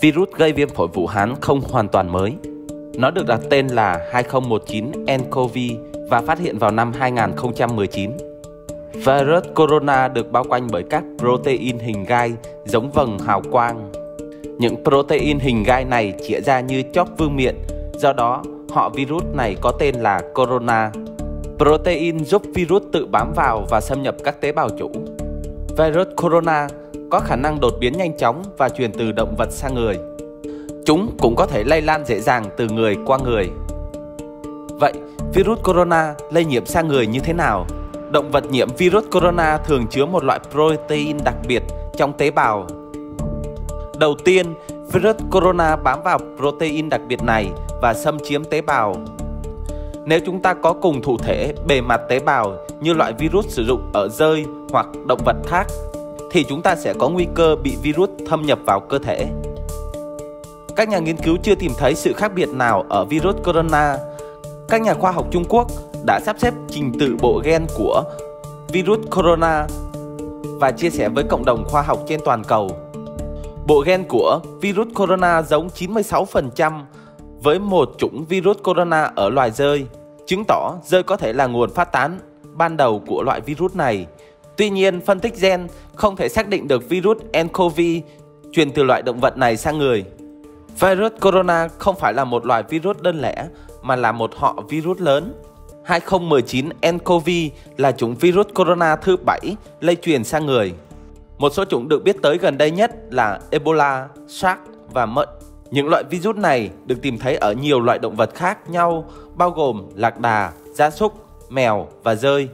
virus gây viêm phổi Vũ Hán không hoàn toàn mới. Nó được đặt tên là 2019 nCoV và phát hiện vào năm 2019. Virus corona được bao quanh bởi các protein hình gai giống vầng hào quang. Những protein hình gai này chĩa ra như chóp vương miện, do đó họ virus này có tên là corona. Protein giúp virus tự bám vào và xâm nhập các tế bào chủ. Virus corona có khả năng đột biến nhanh chóng và truyền từ động vật sang người. Chúng cũng có thể lây lan dễ dàng từ người qua người. Vậy, virus corona lây nhiễm sang người như thế nào? Động vật nhiễm virus corona thường chứa một loại protein đặc biệt trong tế bào. Đầu tiên, virus corona bám vào protein đặc biệt này và xâm chiếm tế bào. Nếu chúng ta có cùng thụ thể bề mặt tế bào như loại virus sử dụng ở rơi hoặc động vật khác thì chúng ta sẽ có nguy cơ bị virus thâm nhập vào cơ thể. Các nhà nghiên cứu chưa tìm thấy sự khác biệt nào ở virus corona. Các nhà khoa học Trung Quốc đã sắp xếp trình tự bộ gen của virus corona và chia sẻ với cộng đồng khoa học trên toàn cầu. Bộ gen của virus corona giống 96% với một chủng virus corona ở loài rơi, chứng tỏ rơi có thể là nguồn phát tán ban đầu của loại virus này. Tuy nhiên, phân tích gen không thể xác định được virus nCoV truyền từ loại động vật này sang người. Virus corona không phải là một loài virus đơn lẻ mà là một họ virus lớn. 2019 nCoV là chủng virus corona thứ 7 lây truyền sang người. Một số chủng được biết tới gần đây nhất là Ebola, SARS và MERS. Những loại virus này được tìm thấy ở nhiều loại động vật khác nhau bao gồm lạc đà, gia súc, mèo và rơi.